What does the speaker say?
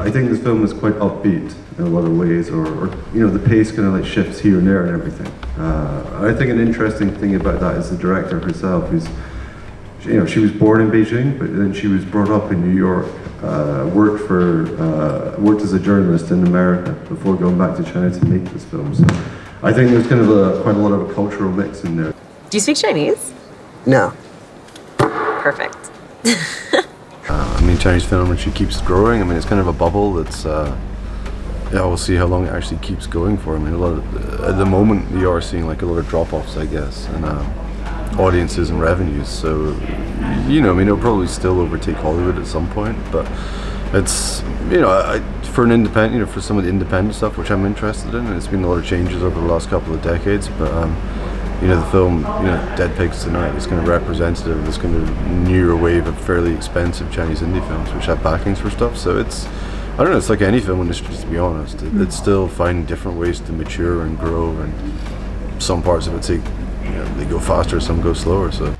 I think this film is quite upbeat in a lot of ways, or, or you know, the pace kind of like shifts here and there and everything. Uh, I think an interesting thing about that is the director herself, who's, you know, she was born in Beijing, but then she was brought up in New York, uh, worked for, uh, worked as a journalist in America before going back to China to make this film. So I think there's kind of a, quite a lot of a cultural mix in there. Do you speak Chinese? No. Perfect. I mean, Chinese film industry keeps growing. I mean, it's kind of a bubble that's. Uh, yeah, we'll see how long it actually keeps going for. I mean, a lot of, at the moment you are seeing like a lot of drop-offs, I guess, and uh, audiences and revenues. So, you know, I mean, it'll probably still overtake Hollywood at some point, but it's you know, I, for an independent, you know, for some of the independent stuff which I'm interested in. It's been a lot of changes over the last couple of decades, but. Um, you know, the film, you know, Dead Pigs Tonight is kind of representative of this kind of newer wave of fairly expensive Chinese indie films, which have backings for stuff. So it's, I don't know, it's like any film industry, to be honest. It, it's mm. still finding different ways to mature and grow, and some parts of it take, you know, they go faster, some go slower. So.